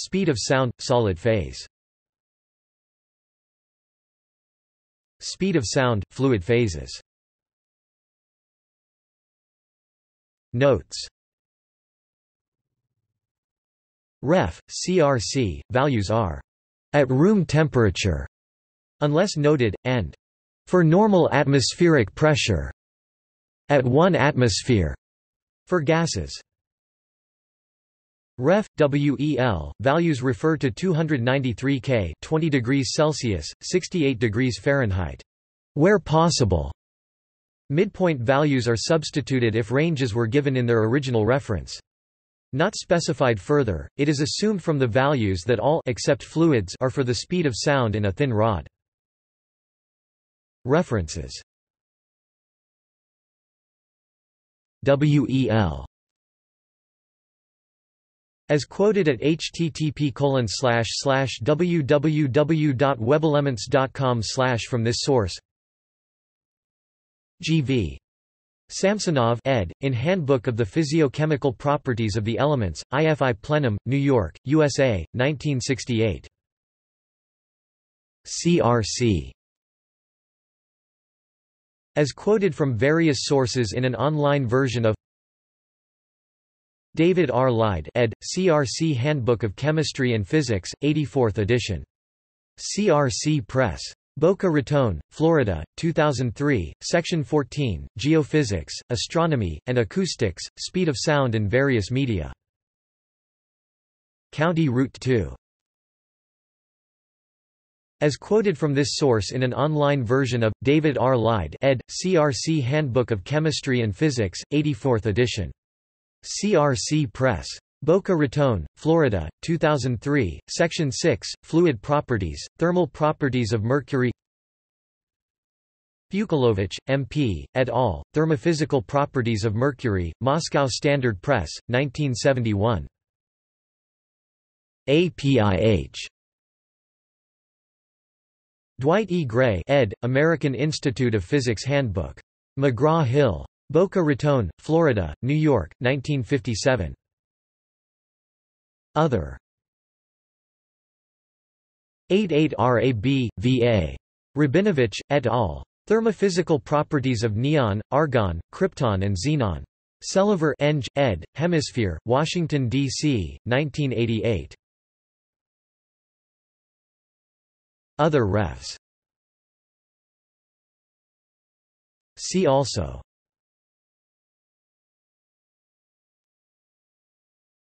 Speed of sound, solid phase Speed of sound, fluid phases Notes Ref. CRC, values are at room temperature, unless noted, and for normal atmospheric pressure at 1 atmosphere for gases. Ref. WEL, values refer to 293 K 20 degrees Celsius, 68 degrees Fahrenheit. Where possible. Midpoint values are substituted if ranges were given in their original reference. Not specified further, it is assumed from the values that all except fluids are for the speed of sound in a thin rod. References WEL as quoted at http www.webelements.com from this source G.V. Samsonov ed., in Handbook of the Physicochemical Properties of the Elements, IFI Plenum, New York, USA, 1968. CRC As quoted from various sources in an online version of David R. Lide ed., CRC Handbook of Chemistry and Physics, 84th edition. CRC Press. Boca Raton, Florida, 2003, Section 14, Geophysics, Astronomy, and Acoustics, Speed of Sound in Various Media. County Route 2. As quoted from this source in an online version of, David R. Lide ed., CRC Handbook of Chemistry and Physics, 84th edition. CRC Press. Boca Raton, Florida, 2003, Section 6, Fluid Properties, Thermal Properties of Mercury Vukalovich, M.P., et al., Thermophysical Properties of Mercury, Moscow Standard Press, 1971. APIH. Dwight E. Gray ed., American Institute of Physics Handbook. McGraw-Hill. Boca Raton, Florida, New York, 1957. Other 88 RAB, VA. Rabinovich, et al. Thermophysical Properties of Neon, Argon, Krypton and Xenon. Selliver Eng, ed., Hemisphere, Washington, D.C., 1988. Other refs See also